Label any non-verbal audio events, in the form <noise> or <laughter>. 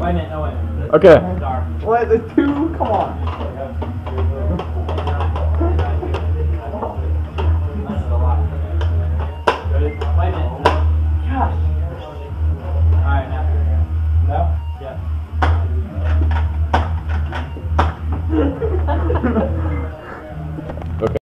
Wait a minute, no, wait. Okay. What, the two? Come on. Gosh. Alright, now. No? Yeah. <laughs>